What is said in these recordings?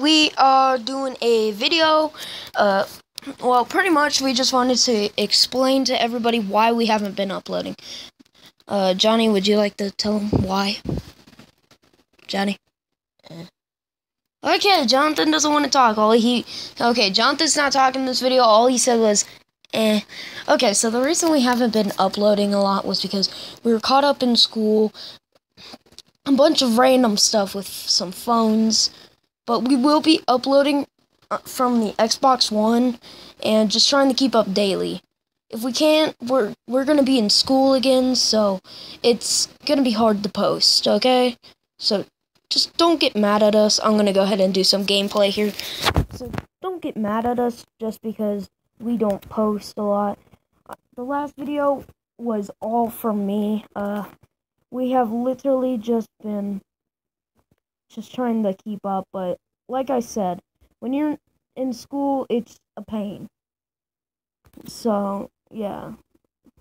we are doing a video. Uh, well, pretty much we just wanted to explain to everybody why we haven't been uploading. Uh, Johnny, would you like to tell them why? Johnny? Okay, Jonathan doesn't want to talk. All he okay, Jonathan's not talking in this video. All he said was, "Eh." Okay, so the reason we haven't been uploading a lot was because we were caught up in school, a bunch of random stuff with some phones, but we will be uploading uh, from the Xbox One and just trying to keep up daily. If we can't, we're we're gonna be in school again, so it's gonna be hard to post. Okay, so just don't get mad at us. I'm gonna go ahead and do some gameplay here. So don't get mad at us just because we don't post a lot. Uh, The last video was all from me. Uh, we have literally just been just trying to keep up, but like I said, when you're in school, it's a pain. So yeah,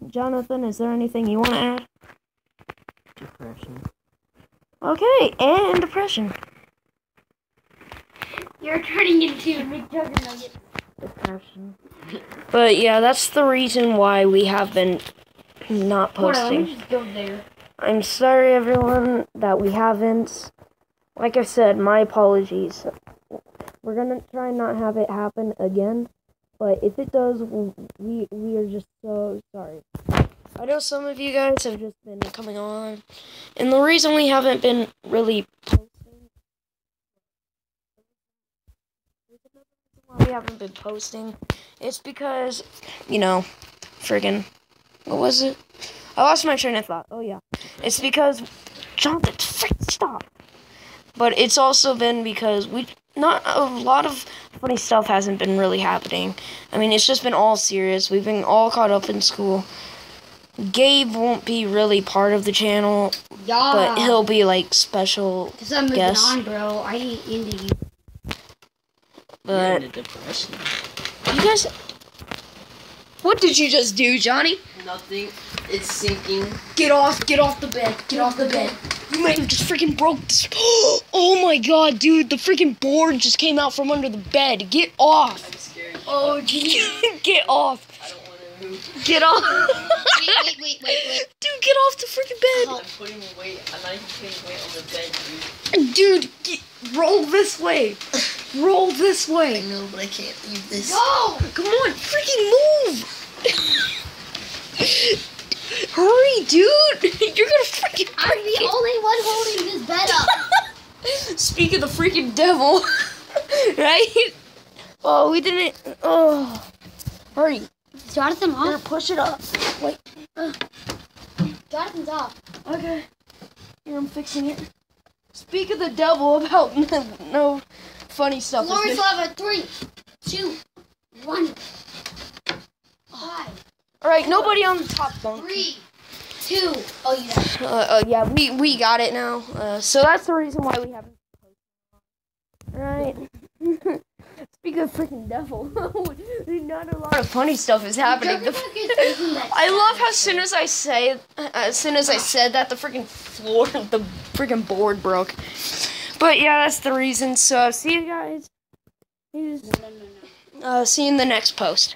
Jonathan, is there anything you want to add? Depression. Okay, and depression. You're turning into a McJuggerNugget. Depression. But yeah, that's the reason why we have been not Hold on, let me posting. just go there. I'm sorry, everyone, that we haven't. Like I said, my apologies. We're gonna try and not have it happen again, but if it does, we we are just so sorry. I know some of you guys have just been coming on, and the reason we haven't been really posting. Why we haven't been posting? It's because, you know, friggin', what was it? I lost my train of thought. Oh yeah, it's because Jonathan, frick, stop. But it's also been because we not a lot of funny stuff hasn't been really happening. I mean, it's just been all serious. We've been all caught up in school. Gabe won't be really part of the channel, Yeah. but he'll be like special. Because I'm moving guess. on, bro. I ain't into you. But You're in a depression. you guys, what did you just do, Johnny? Nothing. It's sinking. Get off! Get off the bed! Get off the bed! You might have just freaking broke this. Oh my god, dude! The freaking board just came out from under the bed. Get off! I'm scared. Oh, get off! I don't want to move. Get off! wait, wait, wait, wait, wait. Dude, get off the freaking bed! I'm putting weight. I'm not even putting weight on the bed, dude. Dude, get, roll this way! Roll this way! I know, but I can't leave this. Go! Come on, freaking move! Hurry, dude! You're gonna freaking I'm the break only one holding this bed up. Speak of the freaking devil, right? Oh, we didn't. Oh, hurry! Jonathan Here, off. push it up. Wait. Uh. Jonathan's off. Okay. Here, I'm fixing it. Speak of the devil about no, no funny stuff. is Glory. Slava, three, two, one. Five, All right, nobody on the top bunk. three, two. Oh, yeah. Uh, uh, yeah, we we got it now. Uh, so that's the reason why we haven't. Right. Speak of freaking devil, not a lot of funny stuff is happening. The- McJuggerNugget isn't that I love how soon as I say, uh, as soon as I said that, the freaking floor, the freaking board broke. But yeah, that's the reason. So see you guys. No, no, no. Uh, see you in the next post.